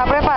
está preparado.